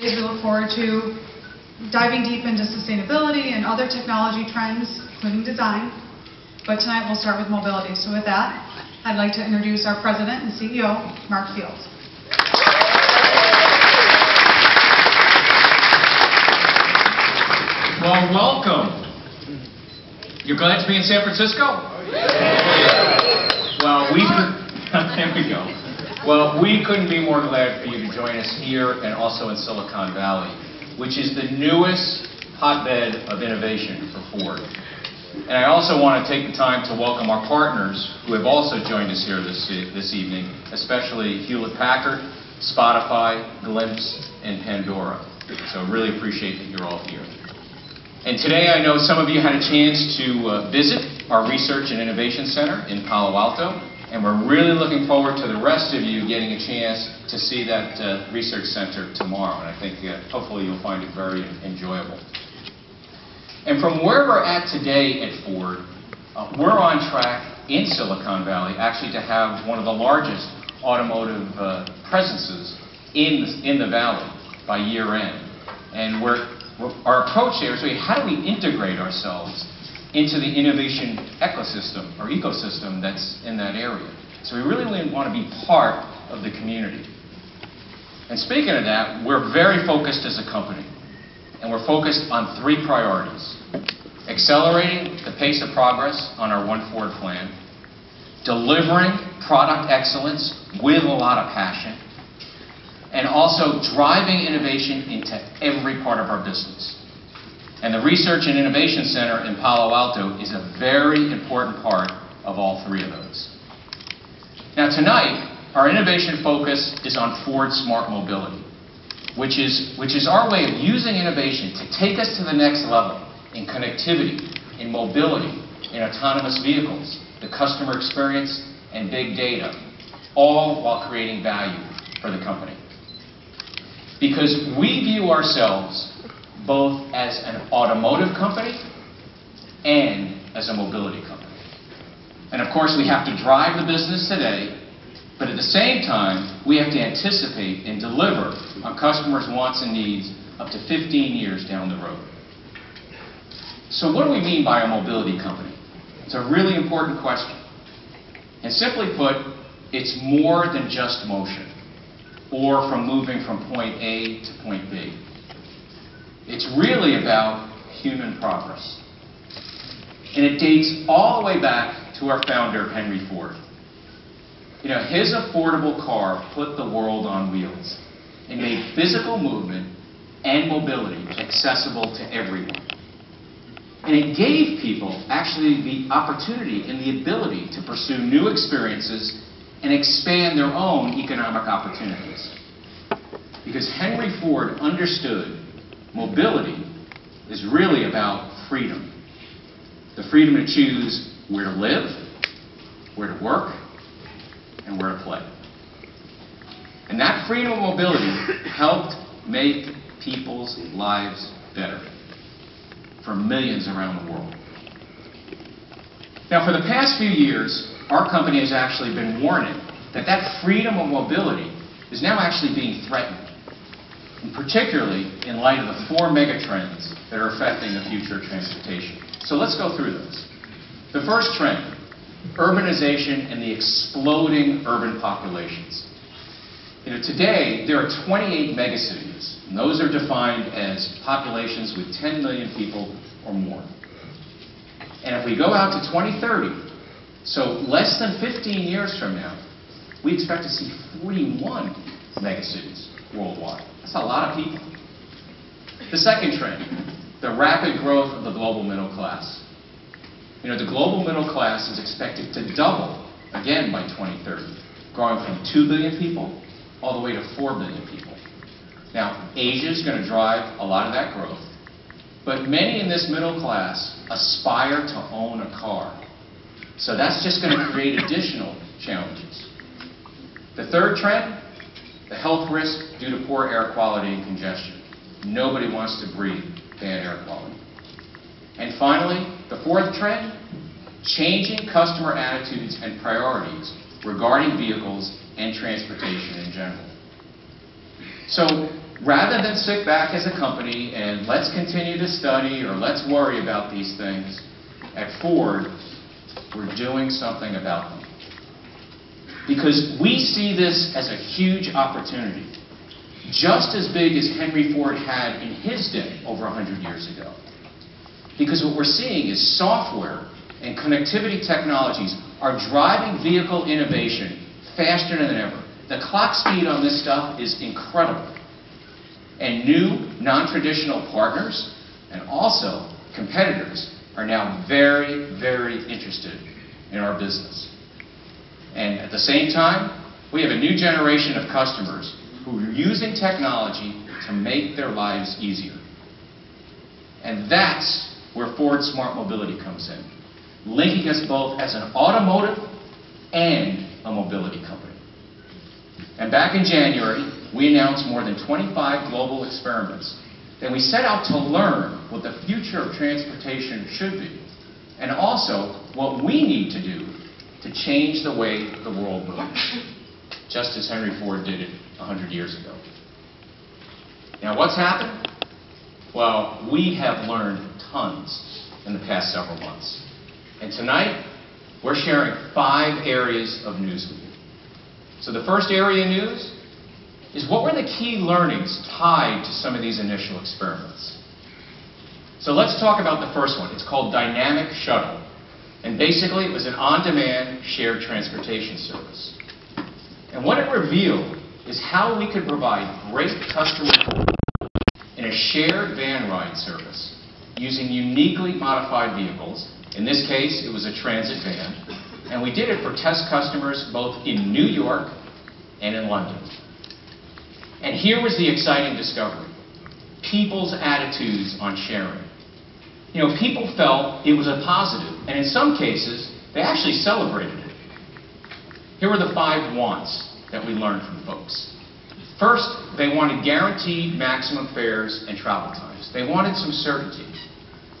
We look forward to diving deep into sustainability and other technology trends, including design. But tonight we'll start with mobility. So with that, I'd like to introduce our president and CEO, Mark Fields. Well, welcome. You're glad to be in San Francisco? Oh, well, we could, there we go. Well, we couldn't be more glad for you to join us here and also in Silicon Valley, which is the newest hotbed of innovation for Ford. And I also want to take the time to welcome our partners who have also joined us here this, this evening, especially Hewlett Packard, Spotify, Glympse, and Pandora. So really appreciate that you're all here. And today I know some of you had a chance to uh, visit our Research and Innovation Center in Palo Alto, and we're really looking forward to the rest of you getting a chance to see that uh, research center tomorrow, and I think uh, hopefully you'll find it very enjoyable. And from where we're at today at Ford, uh, we're on track in Silicon Valley actually to have one of the largest automotive uh, presences in the, in the valley by year end. And we're our approach there is really how do we integrate ourselves into the innovation ecosystem or ecosystem that's in that area. So we really want to be part of the community. And speaking of that, we're very focused as a company. And we're focused on three priorities. Accelerating the pace of progress on our One Ford plan, delivering product excellence with a lot of passion, and also driving innovation into every part of our business. And the Research and Innovation Center in Palo Alto is a very important part of all three of those. Now tonight, our innovation focus is on Ford Smart Mobility, which is, which is our way of using innovation to take us to the next level in connectivity, in mobility, in autonomous vehicles, the customer experience, and big data, all while creating value for the company because we view ourselves both as an automotive company and as a mobility company. And of course, we have to drive the business today, but at the same time, we have to anticipate and deliver on customers' wants and needs up to 15 years down the road. So what do we mean by a mobility company? It's a really important question. And simply put, it's more than just motion or from moving from point A to point B. It's really about human progress. And it dates all the way back to our founder, Henry Ford. You know, his affordable car put the world on wheels and made physical movement and mobility accessible to everyone. And it gave people actually the opportunity and the ability to pursue new experiences and expand their own economic opportunities. Because Henry Ford understood mobility is really about freedom. The freedom to choose where to live, where to work, and where to play. And that freedom of mobility helped make people's lives better for millions around the world. Now, for the past few years, our company has actually been warning that that freedom of mobility is now actually being threatened, particularly in light of the four megatrends that are affecting the future of transportation. So let's go through those. The first trend, urbanization and the exploding urban populations. You know, today, there are 28 megacities, and those are defined as populations with 10 million people or more. And if we go out to 2030, so less than 15 years from now, we expect to see 41 megacities worldwide. That's a lot of people. The second trend, the rapid growth of the global middle class. You know, the global middle class is expected to double again by 2030, growing from 2 billion people all the way to 4 billion people. Now, Asia is going to drive a lot of that growth, but many in this middle class aspire to own a car. So that's just going to create additional challenges. The third trend, the health risk due to poor air quality and congestion. Nobody wants to breathe bad air quality. And finally, the fourth trend, changing customer attitudes and priorities regarding vehicles and transportation in general. So rather than sit back as a company and let's continue to study or let's worry about these things, at Ford, we're doing something about them. Because we see this as a huge opportunity, just as big as Henry Ford had in his day over 100 years ago. Because what we're seeing is software and connectivity technologies are driving vehicle innovation faster than ever. The clock speed on this stuff is incredible. And new, non-traditional partners and also competitors are now very, very interested in our business. And at the same time, we have a new generation of customers who are using technology to make their lives easier. And that's where Ford Smart Mobility comes in, linking us both as an automotive and a mobility company. And back in January, we announced more than 25 global experiments. And we set out to learn what the future of transportation should be, and also what we need to do to change the way the world moves, just as Henry Ford did it 100 years ago. Now, what's happened? Well, we have learned tons in the past several months. And tonight, we're sharing five areas of news with you. So the first area of news is what were the key learnings tied to some of these initial experiments? So let's talk about the first one. It's called Dynamic Shuttle. And basically, it was an on-demand shared transportation service. And what it revealed is how we could provide great customer in a shared van ride service using uniquely modified vehicles. In this case, it was a transit van. And we did it for test customers both in New York and in London. And here was the exciting discovery people's attitudes on sharing. You know, people felt it was a positive, and in some cases, they actually celebrated it. Here were the five wants that we learned from folks. First, they wanted guaranteed maximum fares and travel times. They wanted some certainty.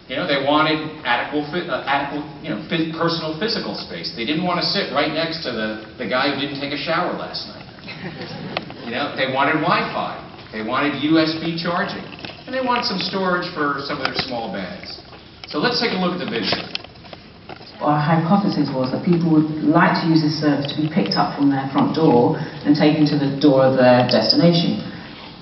You know, they wanted adequate, uh, adequate you know, personal physical space. They didn't want to sit right next to the, the guy who didn't take a shower last night. You know, they wanted Wi-Fi. They wanted USB charging. And they want some storage for some of their small bags. So let's take a look at the vision. Our hypothesis was that people would like to use this service to be picked up from their front door and taken to the door of their destination.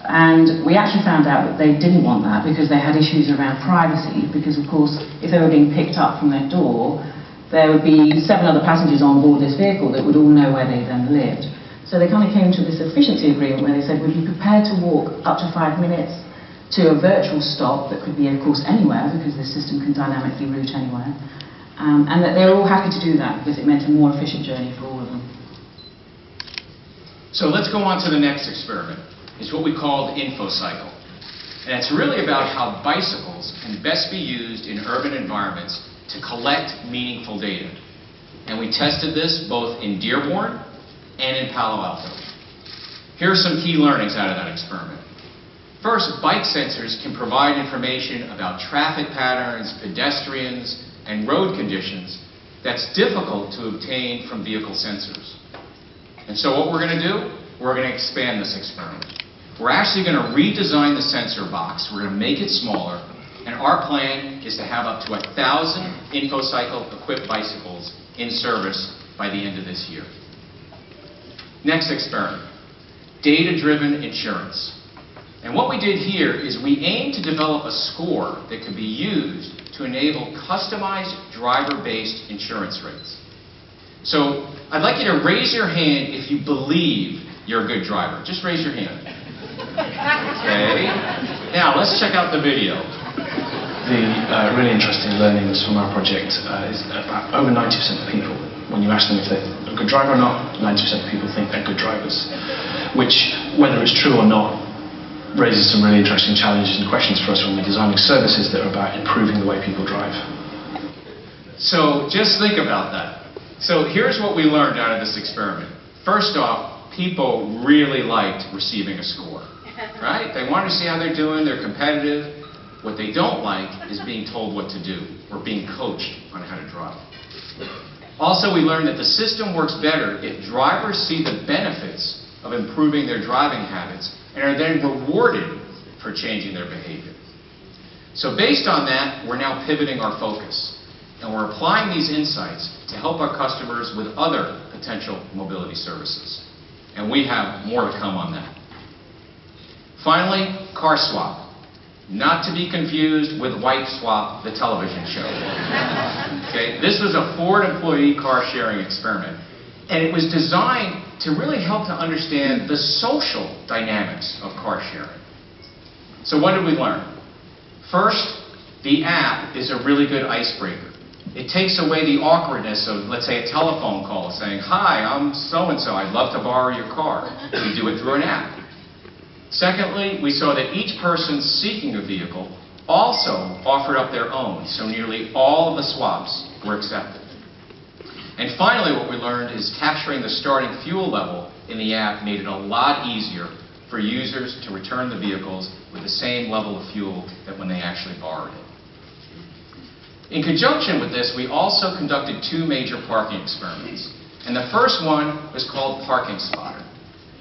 And we actually found out that they didn't want that because they had issues around privacy. Because, of course, if they were being picked up from their door, there would be seven other passengers on board this vehicle that would all know where they then lived. So they kind of came to this efficiency agreement where they said, would you be prepared to walk up to five minutes to a virtual stop that could be, of course, anywhere because the system can dynamically route anywhere. Um, and that they were all happy to do that because it meant a more efficient journey for all of them. So let's go on to the next experiment. It's what we call the InfoCycle. And it's really about how bicycles can best be used in urban environments to collect meaningful data. And we tested this both in Dearborn and in Palo Alto. Here are some key learnings out of that experiment. First, bike sensors can provide information about traffic patterns, pedestrians, and road conditions that's difficult to obtain from vehicle sensors. And so what we're going to do, we're going to expand this experiment. We're actually going to redesign the sensor box. We're going to make it smaller. And our plan is to have up to 1,000 InfoCycle equipped bicycles in service by the end of this year. Next experiment, data-driven insurance. And what we did here is we aimed to develop a score that could be used to enable customized driver-based insurance rates. So I'd like you to raise your hand if you believe you're a good driver. Just raise your hand. Okay. Now let's check out the video. The uh, really interesting learnings from our project uh, is about over 90% of people, when you ask them if they're a good driver or not, 90% of people think they're good drivers. Which, whether it's true or not, raises some really interesting challenges and questions for us when we're designing services that are about improving the way people drive. So just think about that. So here's what we learned out of this experiment. First off, people really liked receiving a score, right? They wanted to see how they're doing, they're competitive. What they don't like is being told what to do or being coached on how to drive. Also, we learned that the system works better if drivers see the benefits of improving their driving habits and are then rewarded for changing their behavior. So based on that, we're now pivoting our focus, and we're applying these insights to help our customers with other potential mobility services. And we have more to come on that. Finally, Car Swap. Not to be confused with Wife Swap, the television show. Okay, this was a Ford employee car sharing experiment, and it was designed to really help to understand the social dynamics of car sharing. So what did we learn? First, the app is a really good icebreaker. It takes away the awkwardness of, let's say, a telephone call saying, Hi, I'm so-and-so, I'd love to borrow your car. We do it through an app. Secondly, we saw that each person seeking a vehicle also offered up their own, so nearly all of the swaps were accepted. And finally, what we learned is capturing the starting fuel level in the app made it a lot easier for users to return the vehicles with the same level of fuel that when they actually borrowed it. In conjunction with this, we also conducted two major parking experiments. And the first one was called Parking Spotter.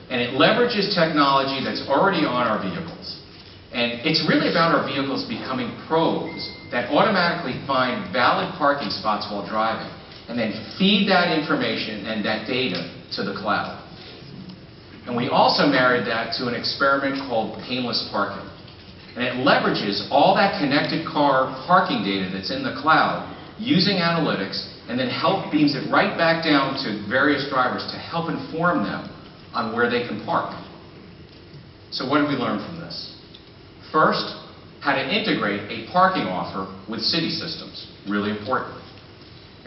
And it leverages technology that's already on our vehicles. And it's really about our vehicles becoming pros that automatically find valid parking spots while driving and then feed that information and that data to the cloud. And we also married that to an experiment called Painless Parking. And it leverages all that connected car parking data that's in the cloud using analytics and then help beams it right back down to various drivers to help inform them on where they can park. So what did we learn from this? First, how to integrate a parking offer with city systems, really important.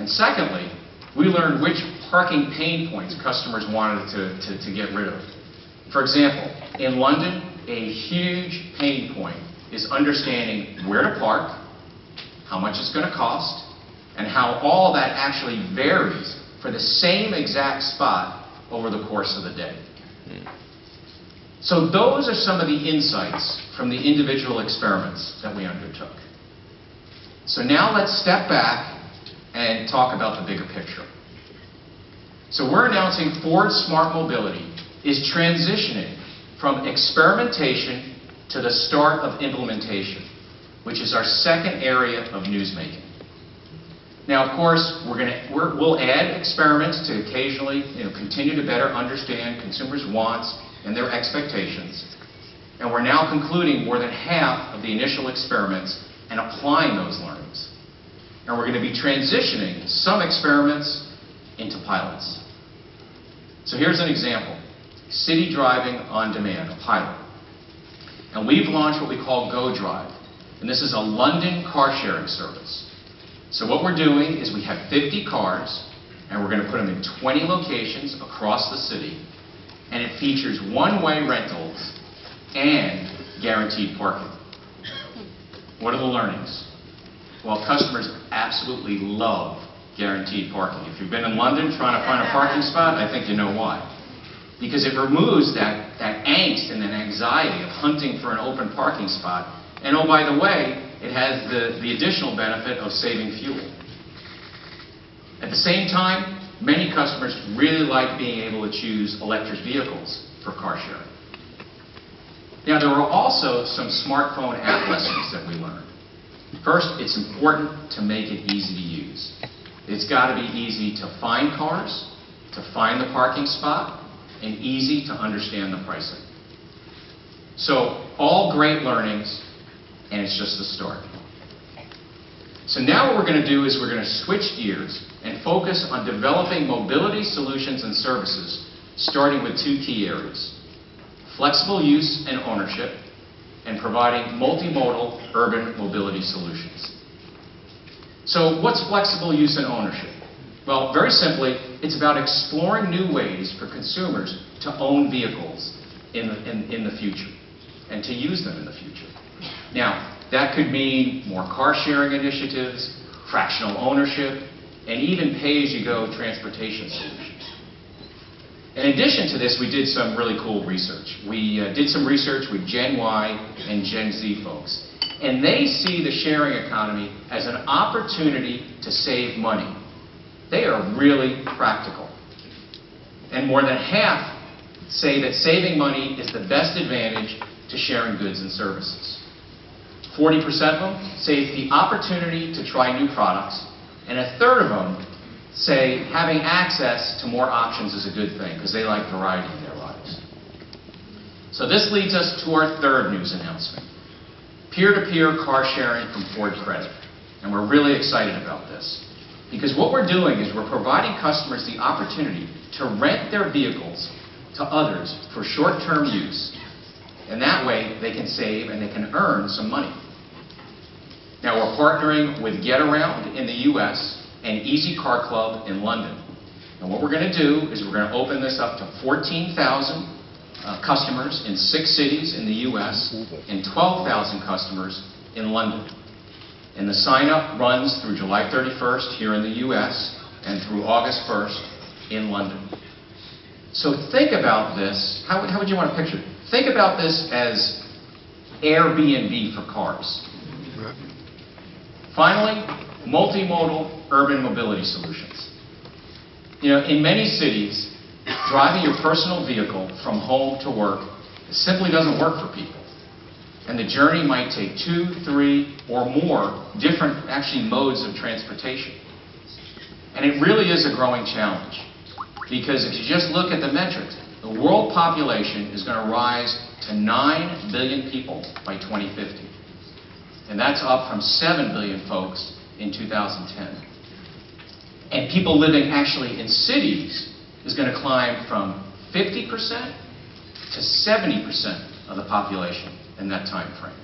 And secondly, we learned which parking pain points customers wanted to, to, to get rid of. For example, in London, a huge pain point is understanding where to park, how much it's going to cost, and how all that actually varies for the same exact spot over the course of the day. So those are some of the insights from the individual experiments that we undertook. So now let's step back and talk about the bigger picture. So we're announcing Ford Smart Mobility is transitioning from experimentation to the start of implementation, which is our second area of newsmaking. Now, of course, we're going to we're, we'll add experiments to occasionally you know, continue to better understand consumers' wants and their expectations. And we're now concluding more than half of the initial experiments and applying those learnings. And we're going to be transitioning some experiments into pilots. So here's an example. City driving on demand, a pilot. And we've launched what we call Go Drive. And this is a London car sharing service. So what we're doing is we have 50 cars, and we're going to put them in 20 locations across the city, and it features one-way rentals and guaranteed parking. What are the learnings? Well, customers absolutely love guaranteed parking. If you've been in London trying to find a parking spot, I think you know why. Because it removes that, that angst and that anxiety of hunting for an open parking spot. And oh, by the way, it has the, the additional benefit of saving fuel. At the same time, many customers really like being able to choose electric vehicles for car sharing. Now, there were also some smartphone app lessons that we learned. First, it's important to make it easy to use. It's got to be easy to find cars, to find the parking spot, and easy to understand the pricing. So, all great learnings, and it's just the start. So now what we're going to do is we're going to switch gears and focus on developing mobility solutions and services, starting with two key areas, flexible use and ownership, and providing multimodal urban mobility solutions. So what's flexible use and ownership? Well, very simply, it's about exploring new ways for consumers to own vehicles in the, in, in the future and to use them in the future. Now, that could mean more car sharing initiatives, fractional ownership, and even pay-as-you-go transportation solutions. In addition to this, we did some really cool research. We uh, did some research with Gen Y and Gen Z folks. And they see the sharing economy as an opportunity to save money. They are really practical. And more than half say that saving money is the best advantage to sharing goods and services. 40% of them say it's the opportunity to try new products, and a third of them say having access to more options is a good thing because they like variety in their lives. So this leads us to our third news announcement. Peer-to-peer car sharing from Ford Credit. And we're really excited about this. Because what we're doing is we're providing customers the opportunity to rent their vehicles to others for short-term use. And that way, they can save and they can earn some money. Now, we're partnering with GetAround in the US and Easy Car Club in London. And what we're going to do is we're going to open this up to 14,000 uh, customers in six cities in the US and 12,000 customers in London. And the sign-up runs through July 31st here in the US and through August 1st in London. So think about this, how, how would you want to picture it? Think about this as Airbnb for cars. Finally, multimodal urban mobility solutions. You know, in many cities, driving your personal vehicle from home to work simply doesn't work for people. And the journey might take two, three, or more different, actually, modes of transportation. And it really is a growing challenge. Because if you just look at the metrics, the world population is going to rise to 9 billion people by 2050. And that's up from 7 billion folks in 2010. And people living actually in cities is going to climb from 50% to 70% of the population in that time frame.